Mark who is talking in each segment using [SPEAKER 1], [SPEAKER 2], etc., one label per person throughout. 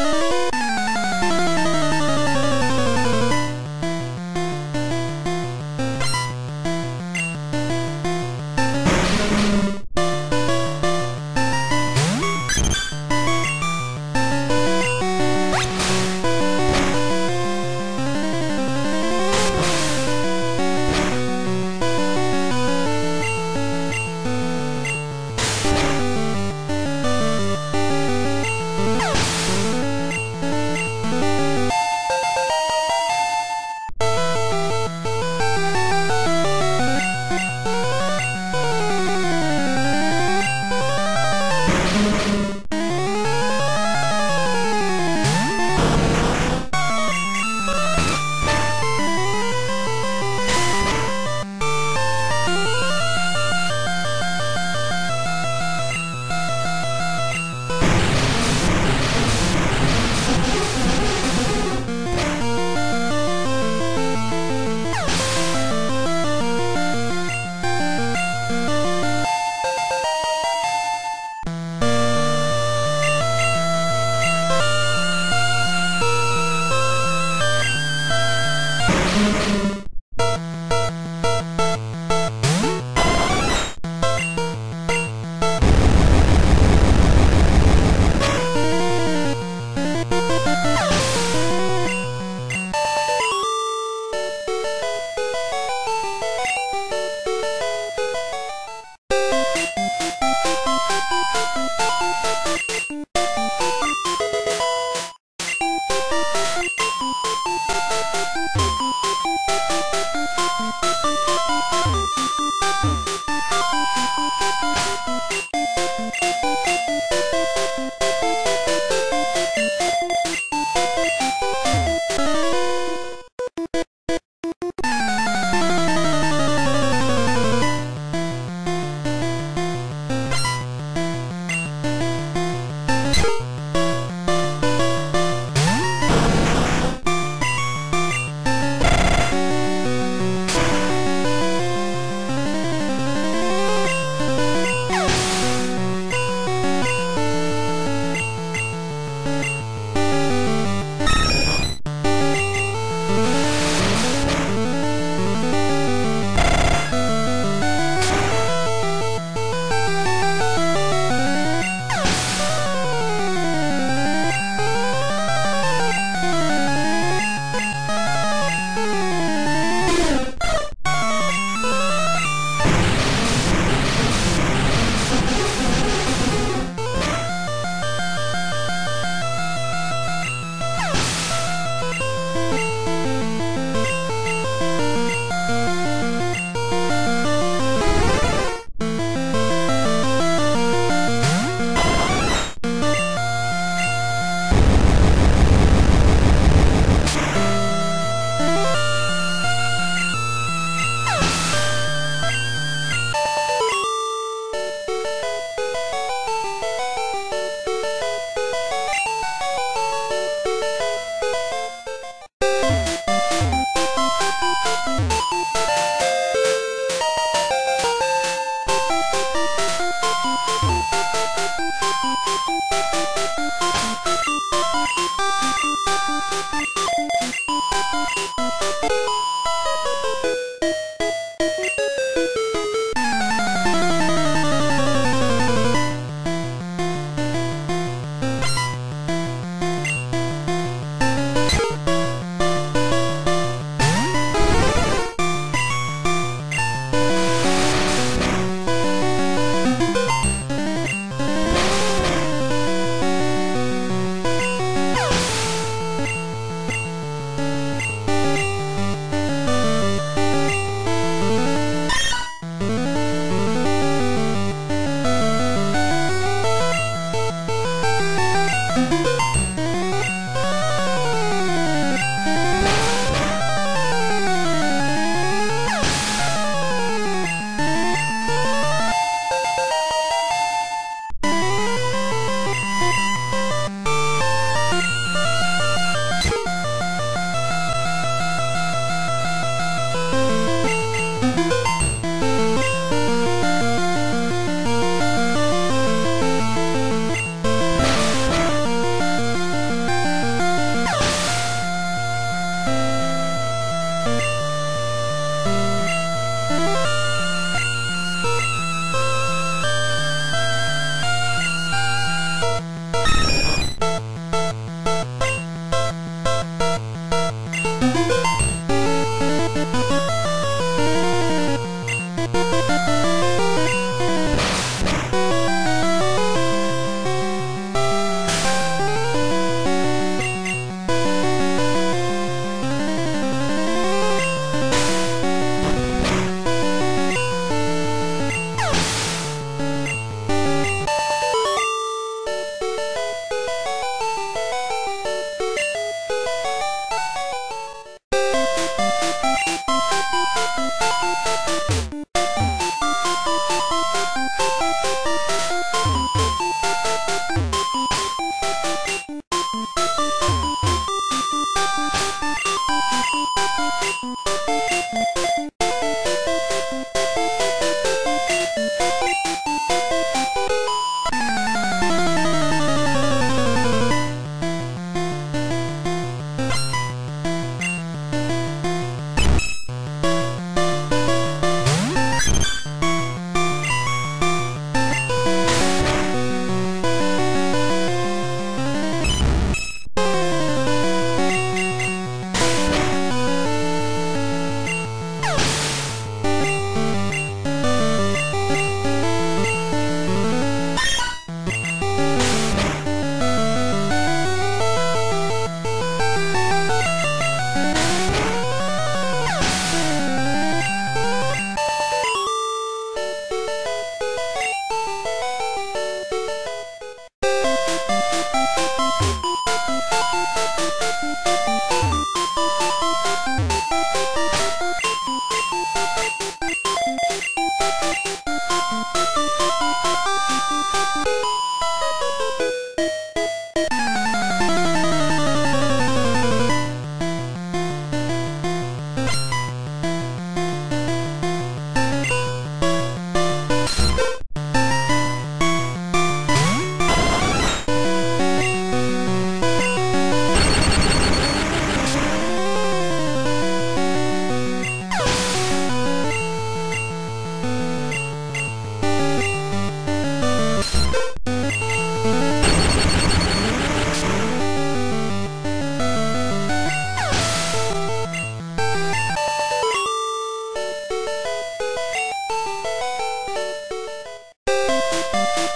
[SPEAKER 1] you Thank you.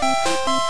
[SPEAKER 1] Música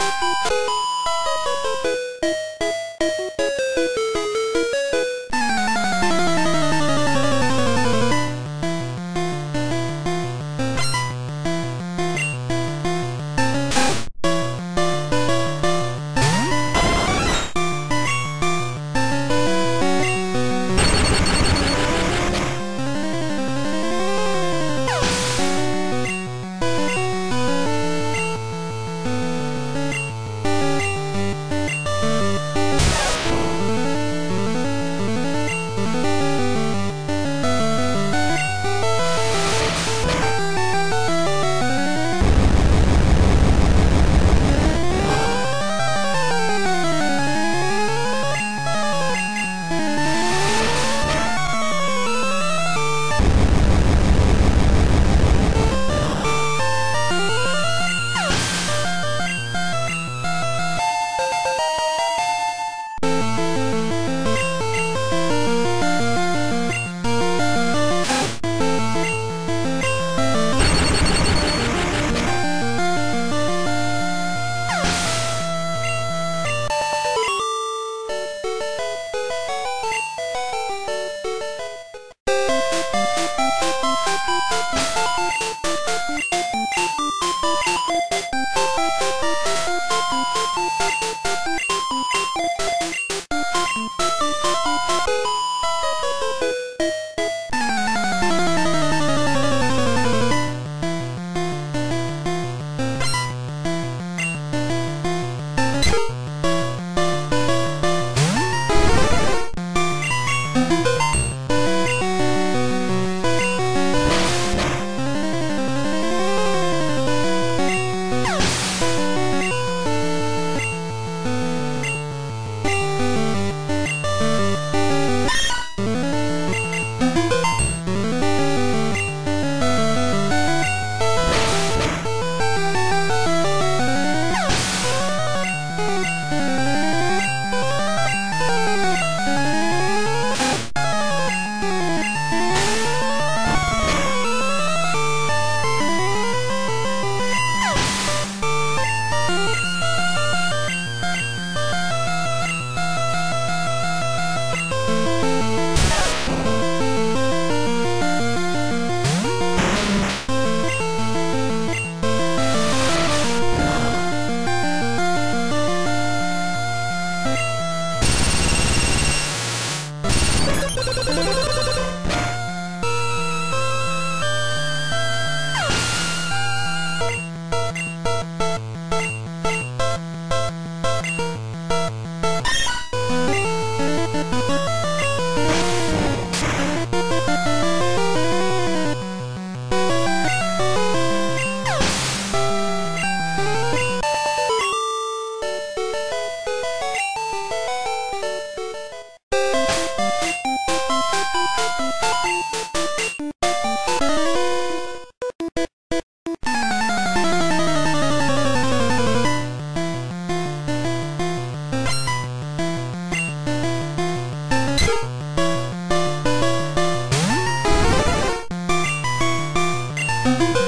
[SPEAKER 1] Thank you.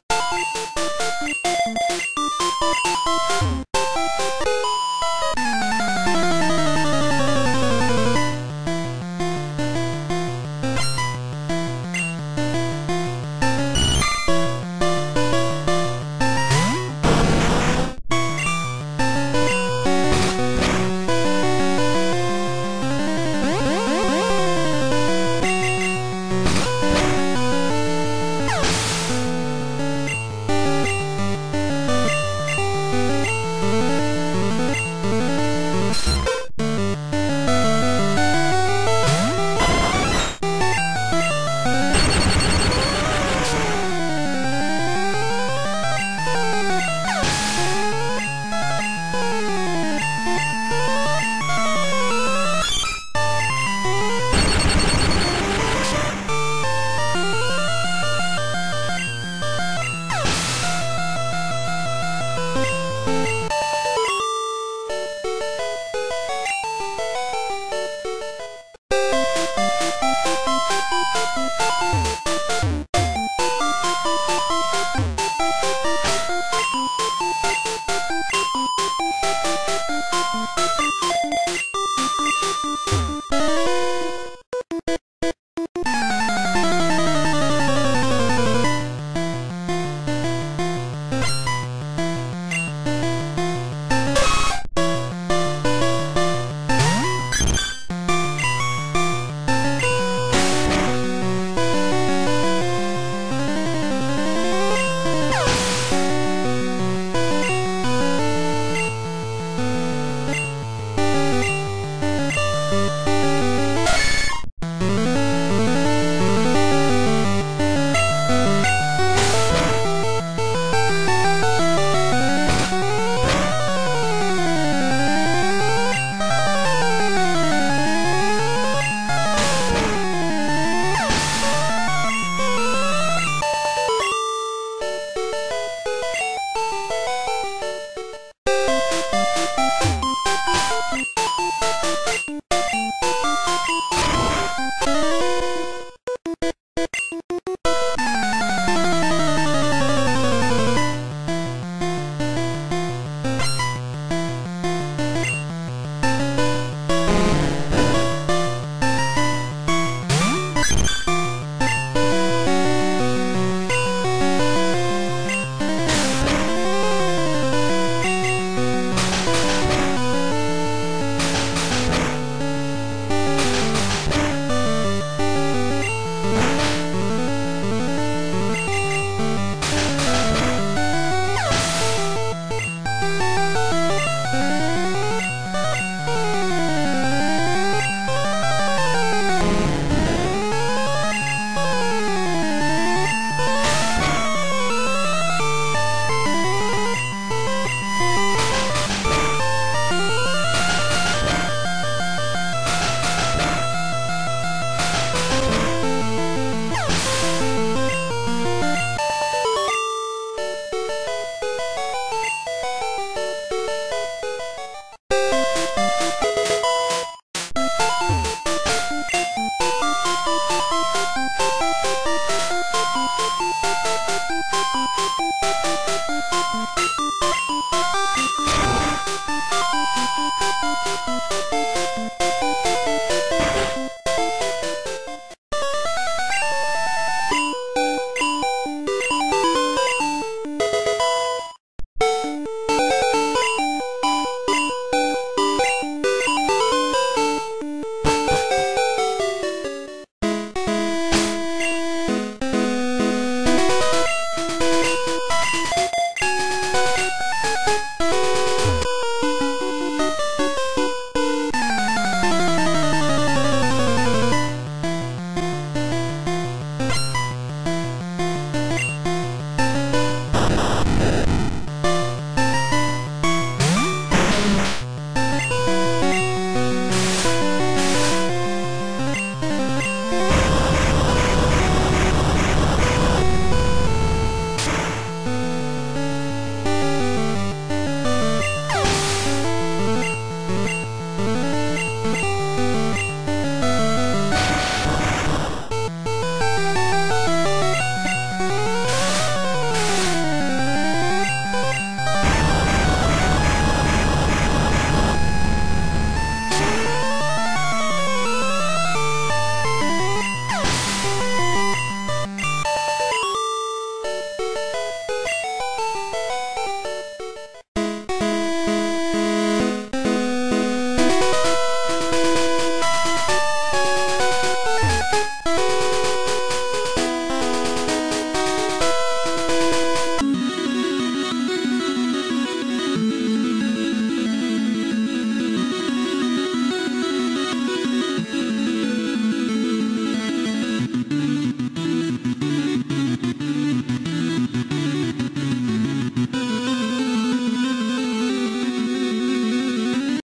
[SPEAKER 1] you